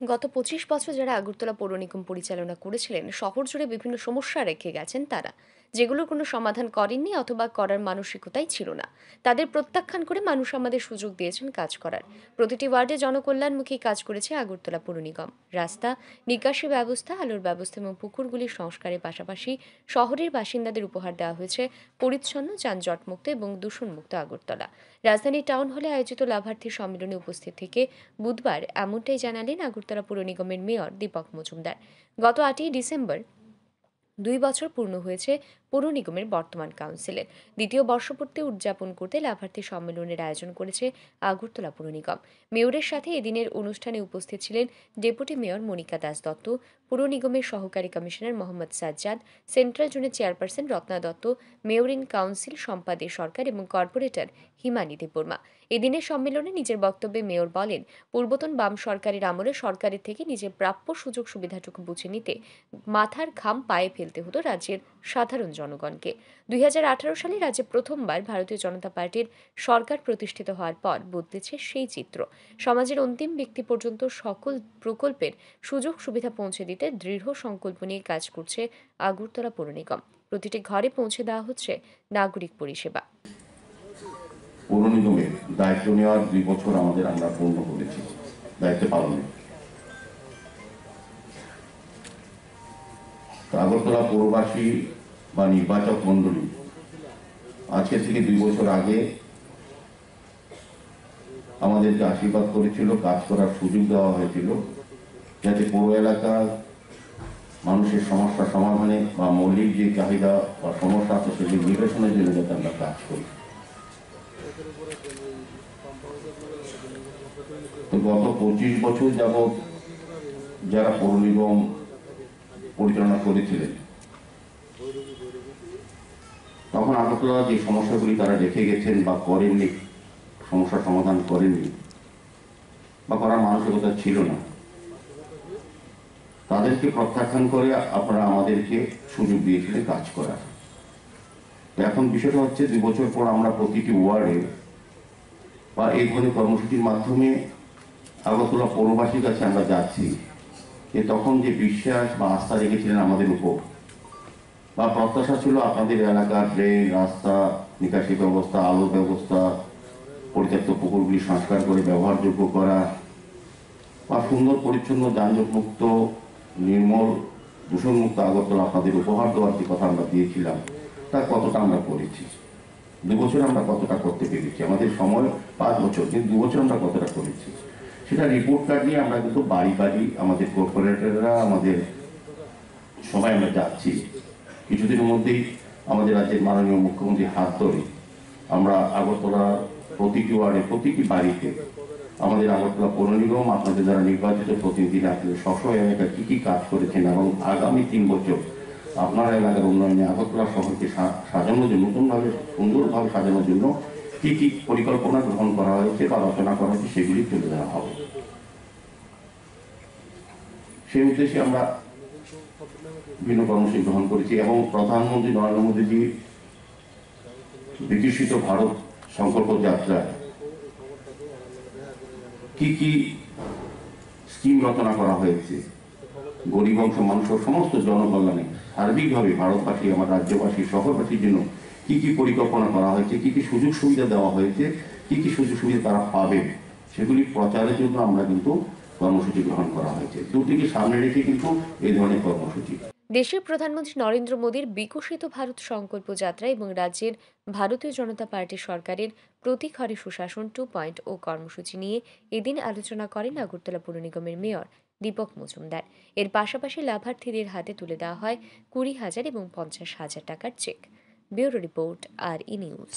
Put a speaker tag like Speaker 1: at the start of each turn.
Speaker 1: গত পঁচিশ বছর যারা আগরতলা পৌর নিগম পরিচালনা করেছিলেন, শহর জুড়ে বিভিন্ন সমস্যা রেখে গেছেন তারা। যেগুলোর কোনো সমাধান করেননি অথবা করার মানসিকতাই ছিল না। তাদের প্রত্যাখ্যান করে মানুষ আমাদের সুযোগ দিয়েছেন কাজ করার। প্রতিটি ওয়ার্ডে জনকল্যাণমুখী কাজ করেছে আগরতলা পৌর নিগম। রাস্তা, নিকাশি ব্যবস্থা, আলোর ব্যবস্থা এবং পুকুরগুলির সংস্কারের পাশাপাশি শহরের বাসিন্দাদের উপহার দেওয়া হয়েছে পরিচ্ছন্ন, যানজটমুক্ত এবং দূষণমুক্ত আগরতলা। রাজধানী টাউন হলে আয়োজিত লাভার্থী সম্মেলনে উপস্থিত থেকে বুধবার এমনটাই জানালেন আগরতলা পৌর নিগমের মেয়র দীপক মজুমদার। গত আটই ডিসেম্বর দুই বছর পূর্ণ হয়েছে পৌর নিগমের বর্তমান কাউন্সিলের। দ্বিতীয় বর্ষপূর্তি উদযাপন করতে লাভার্থী সম্মেলনের আয়োজন করেছে আগরতলা পৌর নিগম। মেয়রের সাথে এদিনের অনুষ্ঠানে উপস্থিত ছিলেন ডেপুটি মেয়র মনিকা দাস দত্ত, পুর নিগমের সহকারী কমিশনার মোহাম্মদ সাজ্জাদ, সেন্ট্রাল জোনের chairperson Ratna Dutta, mayor in council সম্পাদে Sarkar এবং কর্পোরেটর হিমানি দেববর্মা। এদিনের সম্মেলনে নিজের বক্তব্যে মেয়র বলেন, পূর্বতন বাম সরকারের আমলে সরকারের থেকে নিজের প্রাপ্য সুযোগ সুবিধাটুকু বুঝে নিতে মাথার ঘাম পায়ে ফেলতে হতো রাজ্যের সাধারণ জনগণকে। দুই হাজার আঠারো সালে রাজ্যে প্রথমবার ভারতীয় জনতা পার্টির সরকার প্রতিষ্ঠিত হওয়ার পর বদলেছে সেই চিত্র। সমাজের অন্তিম ব্যক্তি পর্যন্ত সকল প্রকল্পের সুযোগ সুবিধা পৌঁছে দিতে দৃঢ় সংকল্প নিয়ে কাজ করছে আগরতলা পৌর নিগম। প্রতিটি ঘরে পৌঁছে দেওয়া হচ্ছে নাগরিক পরিষেবা।
Speaker 2: পৌর নিগমের দায়িত্ব নেওয়ার দুই বছর আমাদের আমরা পূর্ণ করেছি। দায়িত্ব পালনে আগরতলা পৌরবাসী বা নির্বাচক মন্ডলী আজকে থেকে দুই বছর আগে আমাদেরকে আশীর্বাদ করেছিল, কাজ করার সুযোগ দেওয়া হয়েছিল, যাতে পৌর এলাকার মানুষের সমস্যা সমাধানে বা মৌলিক যে চাহিদা বা সমস্যা আছে সেগুলি নিরসনের জন্য যাতে আমরা কাজ করি। তো গত পঁচিশ বছর যাবৎ যারা পৌর নিগম পরিচালনা করেছিলেন তখন আগরতলা যে সমস্যাগুলি তারা রেখে গেছেন বা করেননি সমস্যার সমাধান করেননি, বা করার মানসিকতা ছিল না, তাদেরকে প্রত্যাখ্যান করে আপনারা আমাদেরকে সুযোগ দিয়েছিলেন কাজ করার। এখন বিষয়টা হচ্ছে, দুই বছর পর আমরা প্রতিটি ওয়ার্ডে বা এই ধরনের কর্মসূচির মাধ্যমে আগরতলা পৌরবাসীর কাছে আমরা যাচ্ছি, যে তখন যে বিশ্বাস বা আস্থা রেখেছিলেন আমাদের উপর বা প্রত্যাশা ছিল আপনাদের এলাকার ড্রেন, রাস্তা, নিকাশি ব্যবস্থা আলোর ব্যবস্থা, পরিত্যক্ত পুকুরগুলি সংস্কার করে ব্যবহারযোগ্য করা বা সুন্দর পরিচ্ছন্ন যানজটমুক্ত, নির্মল, দূষণমুক্ত আগরতলা আপনাদের উপহার দেওয়ার যে কথা আমরা দিয়েছিলাম, তা কতটা আমরা করেছি? দু বছর আমরা কতটা করতে পেরেছি? আমাদের সময় পাঁচ বছর, কিন্তু দু বছর আমরা কতটা করেছি? সেটা রিপোর্ট কার্ড নিয়ে আমরা কিন্তু বাড়ি বাড়ি আমাদের কর্পোরেটররা আমাদের সবাই আমরা যাচ্ছি। কিছুদিনের মধ্যেই আমাদের রাজ্যের মাননীয় মুখ্যমন্ত্রী হাত ধরে আমরা আগরতলা প্রতিটি ওয়ার্ডে প্রতিটি বাড়িতে আমাদের আগরতলা পৌর নিগম, আপনাদের দ্বারা নির্বাচিত প্রতিনিধিরা আপনাদের সবসময় এলাকায় কী কী কাজ করেছেন এবং আগামী তিন বছর আপনার এলাকার উন্নয়নে আগরতলা শহরকে সাজানোর জন্য, নতুনভাবে, সুন্দরভাবে সাজানোর জন্য কী কী পরিকল্পনা গ্রহণ করা হয়েছে বা রচনা করা হয়েছে সেগুলি তুলে ধরা হবে। সেই উদ্দেশ্যে আমরা বিভিন্ন কর্মসূচি গ্রহণ করেছি এবং প্রধানমন্ত্রী নরেন্দ্র মোদীজি বিকশিত ভারত সংকল্প যাত্রা কি কি স্কিম রচনা করা হয়েছে? গরিব অংশ মানুষের সমস্ত জনকল্যাণে সার্বিকভাবে ভারতবাসী, আমার রাজ্যবাসী, শহরবাসীর জন্য কি কি পরিকল্পনা করা হয়েছে? কি কি সুযোগ সুবিধা দেওয়া হয়েছে? কি কি সুযোগ সুবিধা তারা পাবে? সেগুলি প্রচারের জন্য আমরা কিন্তু কর্মসূচি গ্রহণ করা হয়েছে। দুটিকে সামনে রেখে কিন্তু এই ধরনের কর্মসূচি।
Speaker 1: দেশের প্রধানমন্ত্রী নরেন্দ্র মোদীর বিকশিত ভারত সংকল্প যাত্রা এবং রাজ্যের ভারতীয় জনতা পার্টি সরকারের প্রতি ঘরে সুশাসন টু পয়েন্ট ও কর্মসূচি নিয়ে এদিন আলোচনা করেন আগরতলা পৌর নিগমের মেয়র দীপক মজুমদার। এর পাশাপাশি লাভার্থীদের হাতে তুলে দেওয়া হয় কুড়ি হাজার এবং পঞ্চাশ হাজার টাকার cheque. Bureau report, R E news.